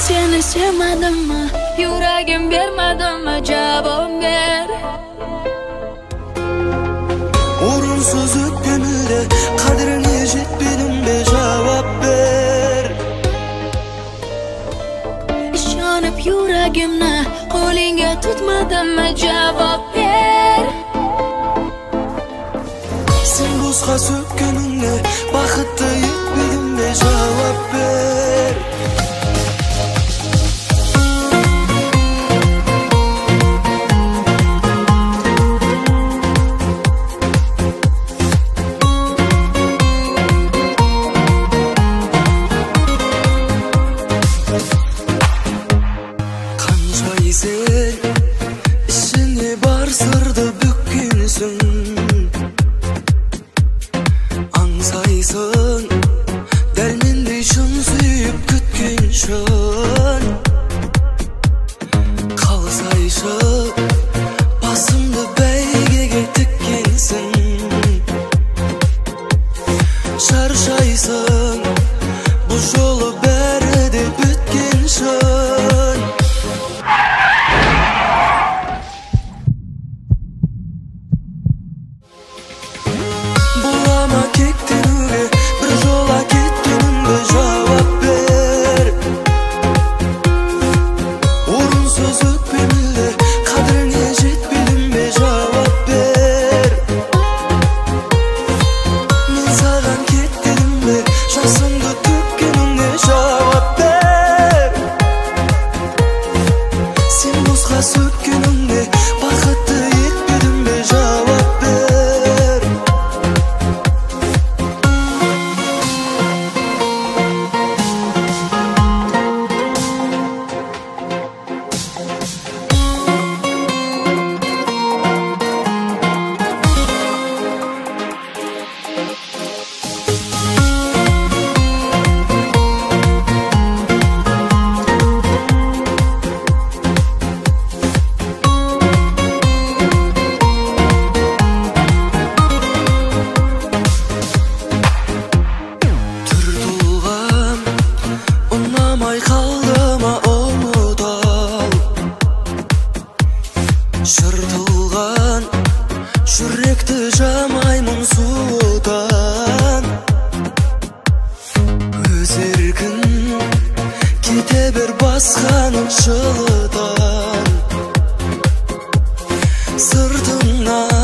Seni sevmedim mi? Yüreğim vermedim mi? Cevap ver Uğrunsuz gönülde Kadrini yetmedim be cevap ver Ishonib yüreğimni Qo'lingga tutmadim mi? Cevap ver Sen bozga sökkeningni kalsaydın Kalsaydın belge gittik gelsin Bu yolu berde bütkinsin Bulama Сен босқа сөккеніңе жүректі жамаймын суытан өз еркін кете бер басқаны жылытан сыртыңнан